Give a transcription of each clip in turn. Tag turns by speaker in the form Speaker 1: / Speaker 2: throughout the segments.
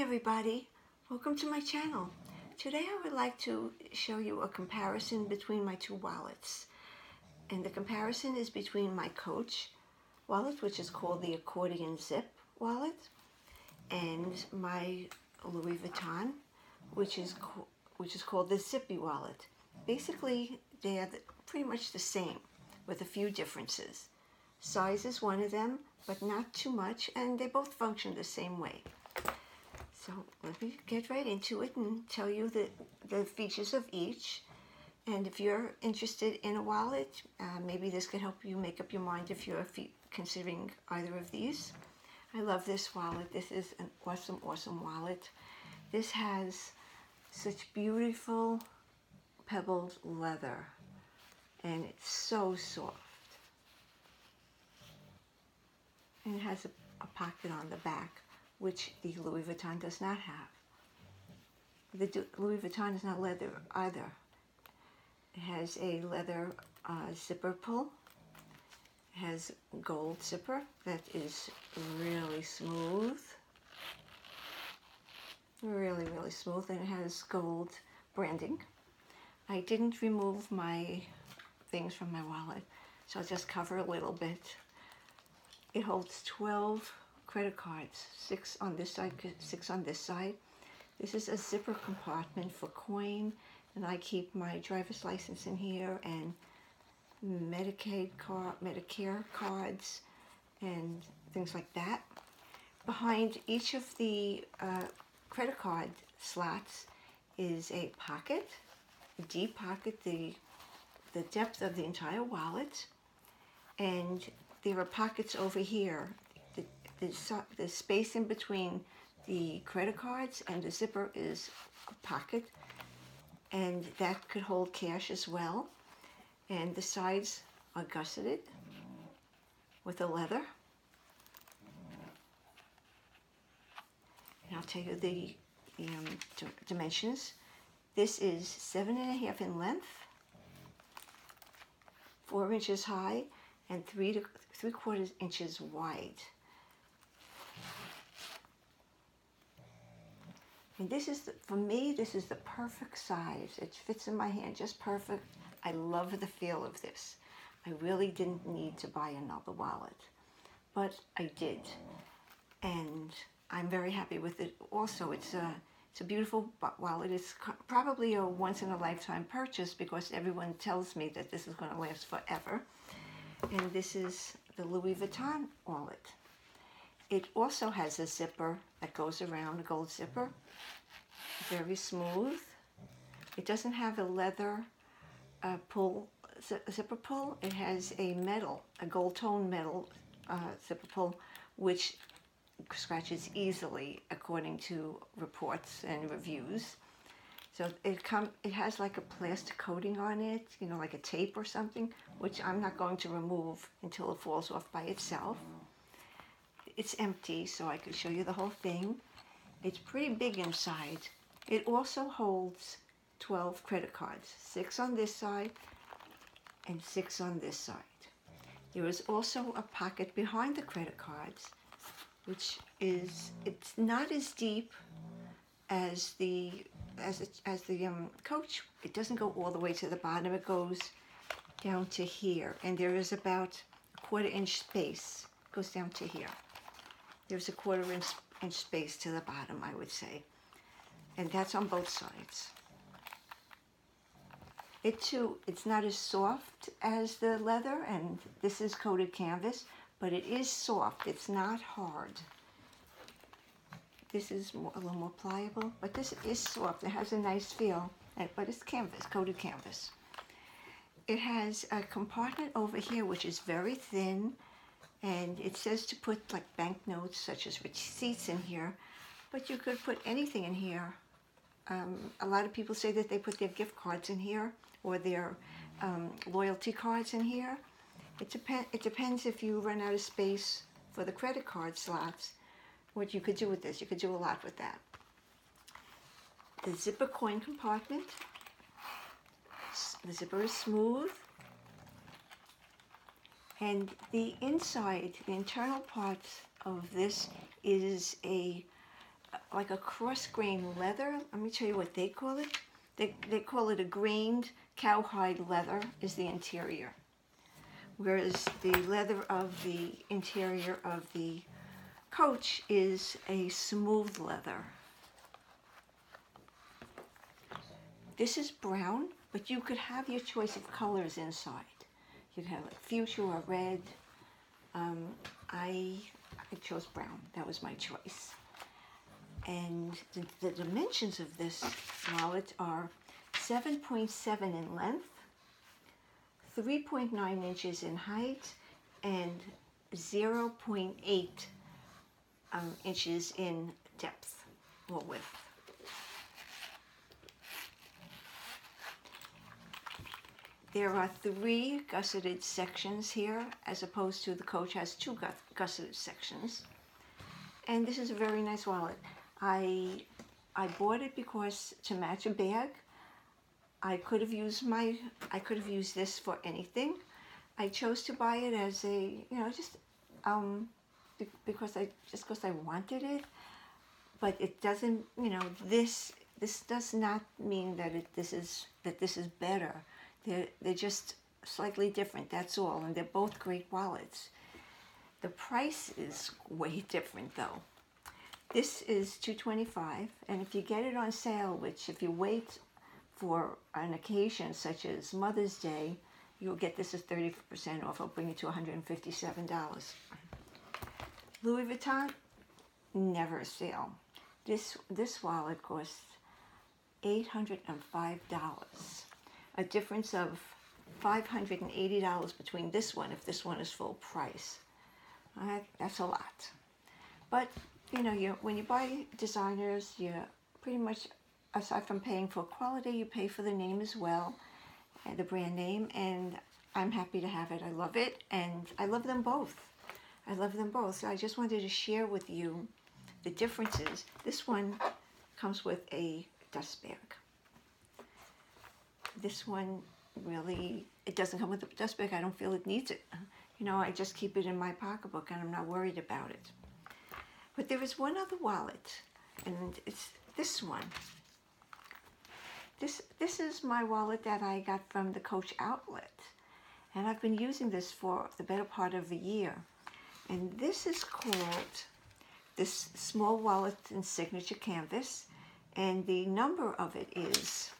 Speaker 1: Everybody, welcome to my channel. Today I would like to show you a comparison between my two wallets. And the comparison is between my Coach wallet, which is called the accordion zip wallet, and my Louis Vuitton, which is which is called the zippy wallet. Basically, they are pretty much the same with a few differences. Size is one of them, but not too much, and they both function the same way. So let me get right into it and tell you the, the features of each. And if you're interested in a wallet, uh, maybe this could help you make up your mind if you're considering either of these. I love this wallet. This is an awesome, awesome wallet. This has such beautiful pebbled leather and it's so soft. And it has a, a pocket on the back which the Louis Vuitton does not have. The Louis Vuitton is not leather either. It has a leather uh, zipper pull. It has gold zipper that is really smooth. Really, really smooth. And it has gold branding. I didn't remove my things from my wallet, so I'll just cover a little bit. It holds 12 credit cards, six on this side, six on this side. This is a zipper compartment for coin, and I keep my driver's license in here and Medicaid card, Medicare cards, and things like that. Behind each of the uh, credit card slots is a pocket, a deep pocket, the the depth of the entire wallet, and there are pockets over here the, the space in between the credit cards and the zipper is a pocket and that could hold cash as well. And the sides are gusseted with a leather. And I'll tell you the, the um, dimensions. This is seven and a half in length four inches high and three to three quarters inches wide And this is, the, for me, this is the perfect size. It fits in my hand just perfect. I love the feel of this. I really didn't need to buy another wallet, but I did. And I'm very happy with it. Also, it's a, it's a beautiful wallet. It's probably a once in a lifetime purchase because everyone tells me that this is going to last forever. And this is the Louis Vuitton wallet. It also has a zipper that goes around, a gold zipper. Very smooth. It doesn't have a leather uh, pull, zipper pull. It has a metal, a gold tone metal uh, zipper pull, which scratches easily according to reports and reviews. So it come it has like a plastic coating on it, you know, like a tape or something, which I'm not going to remove until it falls off by itself. It's empty, so I could show you the whole thing. It's pretty big inside. It also holds 12 credit cards, six on this side and six on this side. There is also a pocket behind the credit cards, which is, it's not as deep as the, as, it, as the um, coach. It doesn't go all the way to the bottom. It goes down to here. And there is about a quarter inch space, goes down to here. There's a quarter inch, inch space to the bottom, I would say. And that's on both sides. It too, it's not as soft as the leather, and this is coated canvas, but it is soft. It's not hard. This is more, a little more pliable, but this is soft. It has a nice feel, eh, but it's canvas, coated canvas. It has a compartment over here, which is very thin, and it says to put like banknotes such as receipts in here, but you could put anything in here. Um, a lot of people say that they put their gift cards in here or their um, loyalty cards in here. It, depend, it depends if you run out of space for the credit card slots, what you could do with this. You could do a lot with that. The zipper coin compartment. The zipper is smooth and the inside, the internal part of this is a like a cross grain leather. Let me tell you what they call it. They, they call it a grained cowhide leather is the interior. Whereas the leather of the interior of the coach is a smooth leather. This is brown, but you could have your choice of colors inside. You'd have like fuchsia or red. Um, I, I chose brown. That was my choice. And the, the dimensions of this wallet are 7.7 in length, 3.9 inches in height, and 0.8 um, inches in depth or width. There are three gusseted sections here, as opposed to the coach has two gusseted sections. And this is a very nice wallet. I I bought it because to match a bag. I could have used my I could have used this for anything. I chose to buy it as a you know just um because I just because I wanted it. But it doesn't you know this this does not mean that it this is that this is better. They're they're just slightly different. That's all, and they're both great wallets. The price is way different though. This is 225 and if you get it on sale, which if you wait for an occasion such as Mother's Day, you'll get this as 30% off. I'll bring it to $157. Louis Vuitton, never a sale. This, this wallet costs $805, a difference of $580 between this one if this one is full price. that's a lot. But you know, you when you buy designers, you're pretty much, aside from paying for quality, you pay for the name as well, and the brand name. And I'm happy to have it. I love it, and I love them both. I love them both. So I just wanted to share with you the differences. This one comes with a dust bag. This one really, it doesn't come with a dust bag. I don't feel it needs it. You know, I just keep it in my pocketbook and I'm not worried about it. But there is one other wallet, and it's this one. This, this is my wallet that I got from the Coach outlet. And I've been using this for the better part of a year. And this is called this small wallet in signature canvas. And the number of it is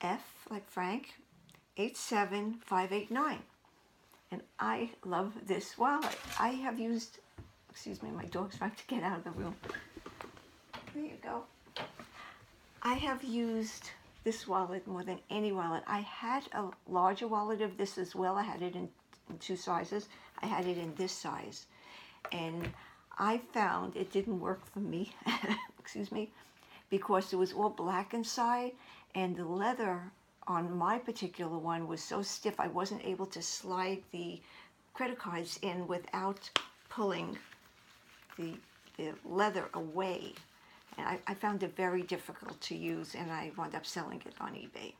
Speaker 1: F, like Frank, 87589. And I love this wallet. I have used excuse me, my dog's trying to get out of the room. There you go. I have used this wallet more than any wallet. I had a larger wallet of this as well. I had it in, in two sizes. I had it in this size. And I found it didn't work for me, excuse me, because it was all black inside and the leather on my particular one was so stiff I wasn't able to slide the credit cards in without pulling the, the leather away. And I, I found it very difficult to use and I wound up selling it on eBay.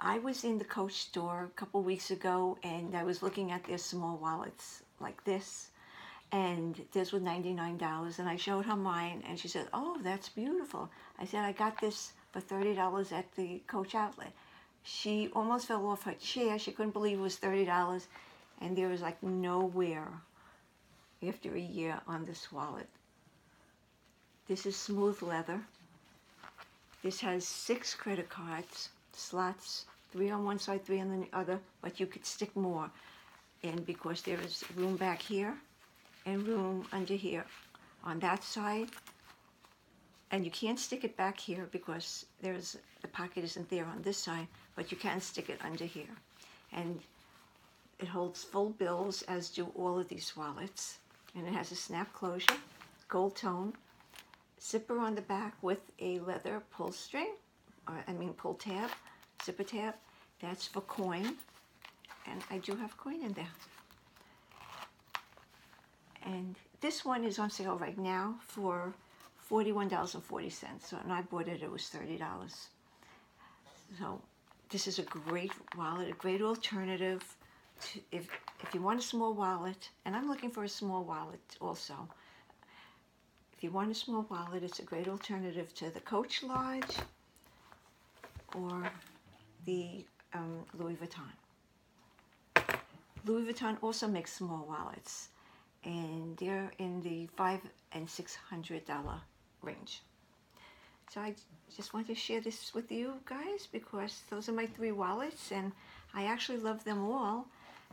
Speaker 1: I was in the Coach store a couple weeks ago and I was looking at their small wallets like this and this was $99 and I showed her mine and she said, oh, that's beautiful. I said, I got this for $30 at the Coach outlet. She almost fell off her chair. She couldn't believe it was $30 and there was like nowhere after a year on this wallet. This is smooth leather. This has six credit cards, slots, three on one side, three on the other, but you could stick more in because there is room back here and room under here on that side. And you can't stick it back here because there's the pocket isn't there on this side, but you can stick it under here. And it holds full bills, as do all of these wallets and it has a snap closure, gold tone, zipper on the back with a leather pull string, or I mean pull tab, zipper tab. That's for coin, and I do have coin in there. And this one is on sale right now for $41.40. So, and I bought it, it was $30. So this is a great wallet, a great alternative to, if, if you want a small wallet, and I'm looking for a small wallet also, if you want a small wallet, it's a great alternative to the Coach Lodge or the um, Louis Vuitton. Louis Vuitton also makes small wallets, and they're in the five and six hundred dollar range. So I just want to share this with you guys because those are my three wallets, and I actually love them all.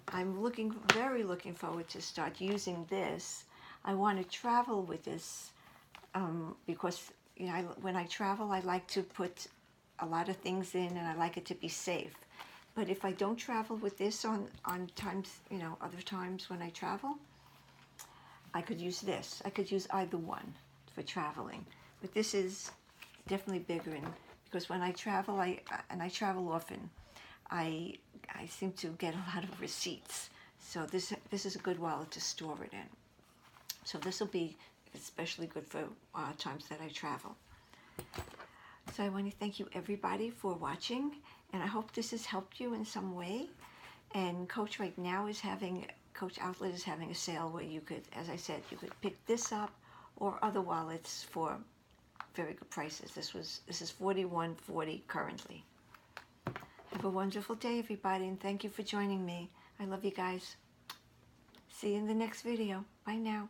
Speaker 1: I'm looking very looking forward to start using this. I want to travel with this um, because you know I, when I travel, I like to put a lot of things in, and I like it to be safe. But if I don't travel with this on on times, you know, other times when I travel, I could use this. I could use either one for traveling. But this is definitely bigger, and because when I travel, I and I travel often, I I seem to get a lot of receipts. So this this is a good wallet to store it in. So this will be especially good for uh, times that I travel. So I want to thank you everybody for watching, and I hope this has helped you in some way. And Coach right now is having Coach Outlet is having a sale where you could, as I said, you could pick this up or other wallets for very good prices. This was this is forty one forty currently. Have a wonderful day, everybody, and thank you for joining me. I love you guys. See you in the next video. Bye now.